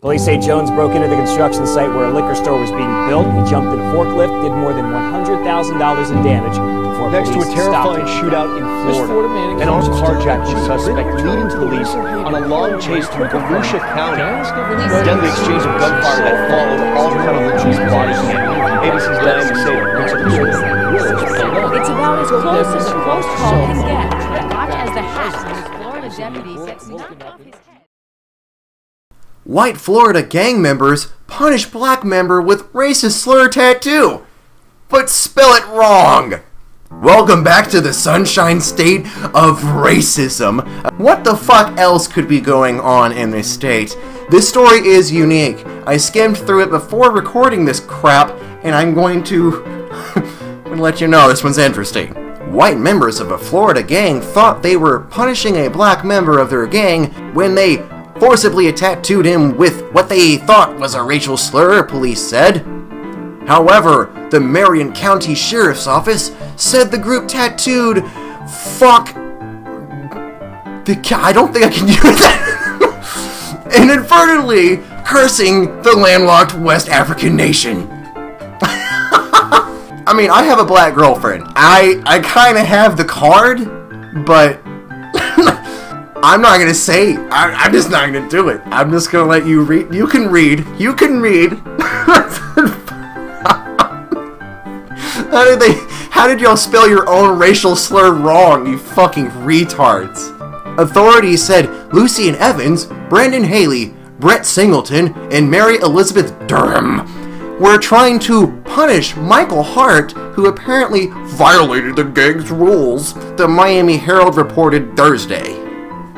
Police say Jones broke into the construction site where a liquor store was being built. He jumped in a forklift, did more than $100,000 in damage before Next to a terrifying shootout in Florida, an armed carjacking suspect leading police on a long chase through Volusia County. Then the deadly exchange of gunfire that followed all cut on Luci's body cam. ABC's Diana Sater brings us the story. It's about as close as a close call can get. Watch as the hat on his Florida deputy gets knocked off his head. White Florida gang members punish black member with racist slur tattoo, but spell it wrong. Welcome back to the sunshine state of racism. What the fuck else could be going on in this state? This story is unique. I skimmed through it before recording this crap, and I'm going to let you know this one's interesting. White members of a Florida gang thought they were punishing a black member of their gang when they forcibly tattooed him with what they thought was a racial slur, police said. However, the Marion County Sheriff's Office said the group tattooed fuck. The, I don't think I can use that. Inadvertently cursing the landlocked West African nation. I mean, I have a black girlfriend. I I kind of have the card, but I'm not gonna say. I, I'm just not gonna do it. I'm just gonna let you read. You can read. You can read. how did they? How did y'all spell your own racial slur wrong? You fucking retards. Authorities said Luciano Evans, Brandon Haley, Brett Singleton, and Mary Elizabeth Durham were trying to punish Michael Hart, who apparently violated the gang's rules, the Miami Herald reported Thursday.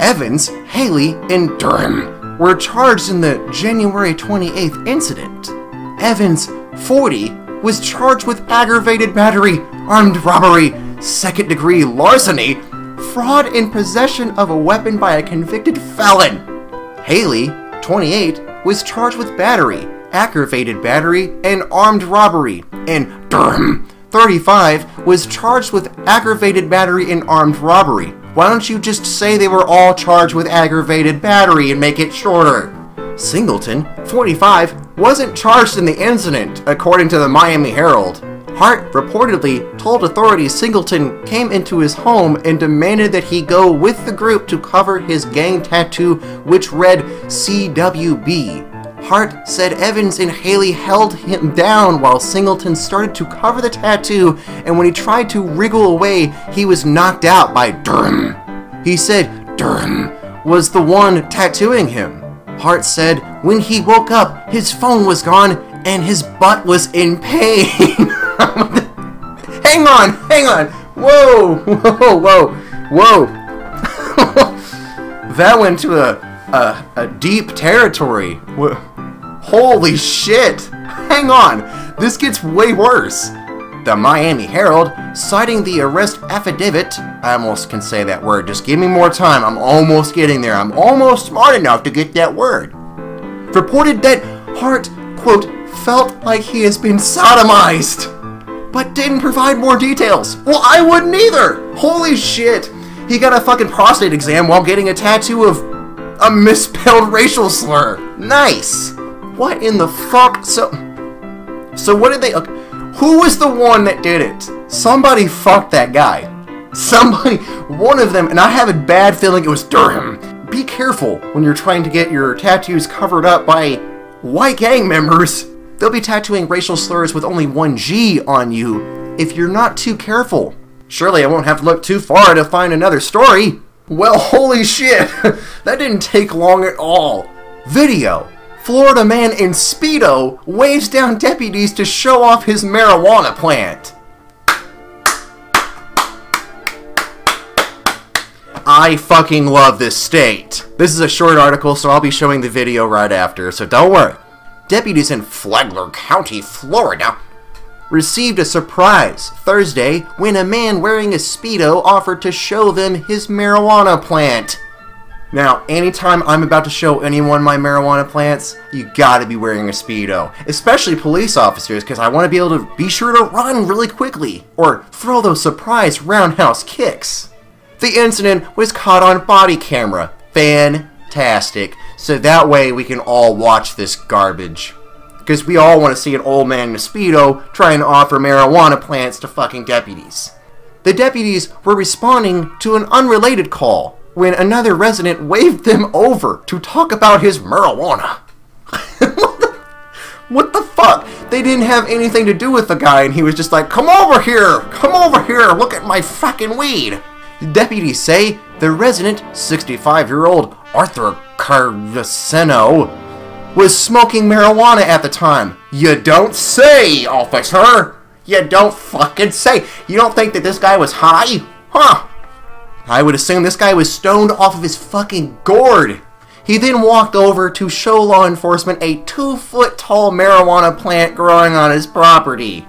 Evans, Haley, and Durham were charged in the January 28th incident. Evans, 40, was charged with aggravated battery, armed robbery, second degree larceny, fraud in possession of a weapon by a convicted felon. Haley, 28, was charged with battery, aggravated battery, and armed robbery, and Durham, 35, was charged with aggravated battery and armed robbery. Why don't you just say they were all charged with aggravated battery and make it shorter? Singleton, 45, wasn't charged in the incident, according to the Miami Herald. Hart reportedly told authorities Singleton came into his home and demanded that he go with the group to cover his gang tattoo, which read CWB. Hart said Evans and Haley held him down while Singleton started to cover the tattoo, and when he tried to wriggle away, he was knocked out by Durham. He said Durham was the one tattooing him. Hart said when he woke up, his phone was gone and his butt was in pain. hang on, hang on. Whoa, whoa, whoa, whoa. that went to a, a, a deep territory. Wha- Holy shit! Hang on, this gets way worse. The Miami Herald, citing the arrest affidavit, I almost can say that word, just give me more time, I'm almost getting there, I'm almost smart enough to get that word. Reported that Hart, quote, felt like he has been sodomized, but didn't provide more details. Well, I wouldn't either! Holy shit! He got a fucking prostate exam while getting a tattoo of a misspelled racial slur. Nice! What in the fuck? So, so what did they? okay, Who was the one that did it? Somebody fucked that guy. Somebody, one of them, and I have a bad feeling it was Durham. Be careful when you're trying to get your tattoos covered up by white gang members. They'll be tattooing racial slurs with only one G on you if you're not too careful. Surely I won't have to look too far to find another story. Well, holy shit, that didn't take long at all. Video. Florida man in Speedo waves down deputies to show off his marijuana plant. I fucking love this state. This is a short article, so I'll be showing the video right after, so don't worry. Deputies in Flagler County, Florida, received a surprise Thursday when a man wearing a Speedo offered to show them his marijuana plant. Now, anytime I'm about to show anyone my marijuana plants, you gotta be wearing a Speedo. Especially police officers, because I want to be able to be sure to run really quickly, or throw those surprise roundhouse kicks. The incident was caught on body camera. Fantastic. So that way we can all watch this garbage. Because we all want to see an old man in a Speedo trying to offer marijuana plants to fucking deputies. The deputies were responding to an unrelated call when another resident waved them over to talk about his marijuana. what, the, fuck? They didn't have anything to do with the guy, and he was just like, Come over here! Come over here! Look at my fucking weed! The deputies say the resident, 65 year old Arthur Carvaceno, was smoking marijuana at the time. You don't say, officer! You don't fucking say! You don't think that this guy was high? Huh? I would assume this guy was stoned off of his fucking gourd. He then walked over to show law enforcement a two foot tall marijuana plant growing on his property.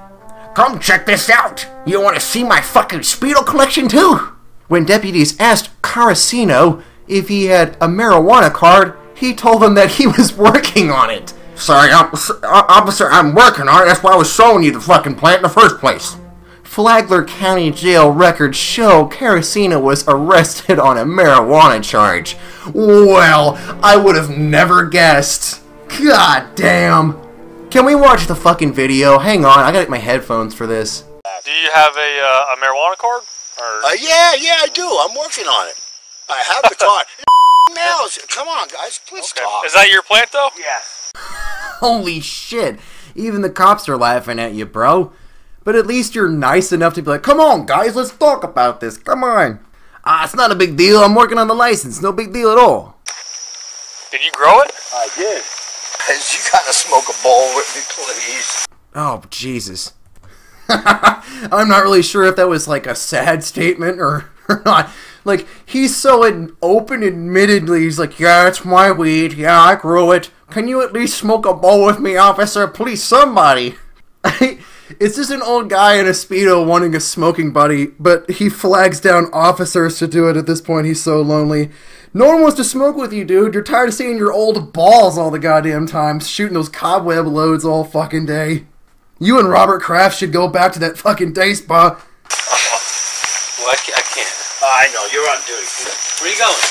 Come check this out! You want to see my fucking Speedo collection too? When deputies asked Caracino if he had a marijuana card, he told them that he was working on it. Sorry, officer, I'm working on it. That's why I was showing you the fucking plant in the first place. Flagler County Jail records show Caracino was arrested on a marijuana charge. Well, I would have never guessed. God damn. Can we watch the fucking video? Hang on, I gotta get my headphones for this. Do you have a, uh, a marijuana card? Or... Uh, yeah, yeah, I do. I'm working on it. I have the card. Nails. Come on, guys. Please Okay. talk. Is that your plant though? Yes. Holy shit. Even the cops are laughing at you, bro. But at least you're nice enough to be like, come on, guys, let's talk about this. Come on. Ah, it's not a big deal. I'm working on the license. No big deal at all. Did you grow it? I did. You gotta smoke a bowl with me, please. Oh, Jesus. I'm not really sure if that was like a sad statement or, or not. Like, he's so ad- open admittedly. He's like, yeah, it's my weed. Yeah, I grew it. Can you at least smoke a bowl with me, officer? Please, somebody. it's just an old guy in a Speedo wanting a smoking buddy, but he flags down officers to do it at this point. He's so lonely. No one wants to smoke with you, dude. You're tired of seeing your old balls all the goddamn time, shooting those cobweb loads all fucking day. You and Robert Kraft should go back to that fucking day spa. Well, I. I, can't. I know. You're on duty. Where are you going?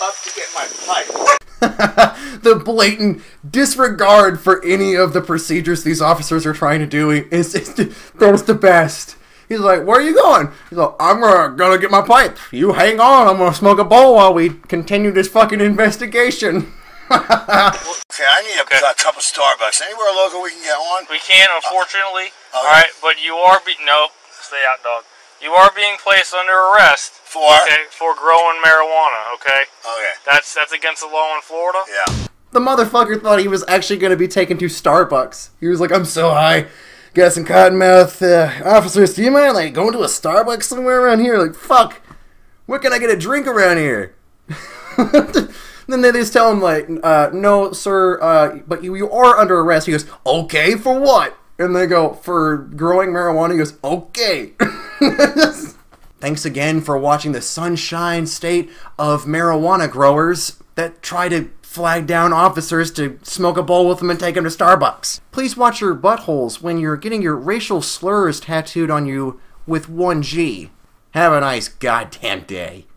Up to get my pipe. the blatant disregard for any of the procedures these officers are trying to do is, is that is the best. He's like, "Where are you going?" He's like, "I'm uh, gonna get my pipe. You hang on. I'm gonna smoke a bowl while we continue this fucking investigation." Okay, I need a, Okay. a cup of Starbucks. Anywhere local we can get one? We can't, unfortunately. okay. All right, but you are be no. Stay out, dog. You are being placed under arrest. For? Okay, for growing marijuana. Okay, Okay. that's that's against the law in Florida. Yeah. the motherfucker thought he was actually gonna be taken to Starbucks. He was like, "I'm so high." Got some cottonmouth uh, officers. Do you mind like going to a Starbucks somewhere around here? Like, fuck. Where can I get a drink around here? then they just tell him like, uh, "No, sir, uh, but you, you are under arrest." He goes, "Okay, for what?" And they go, "For growing marijuana." He goes, "Okay." Thanks again for watching the sunshine state of marijuana growers that try to flag down officers to smoke a bowl with them and take them to Starbucks. Please watch your buttholes when you're getting your racial slurs tattooed on you with 1G. Have a nice goddamn day.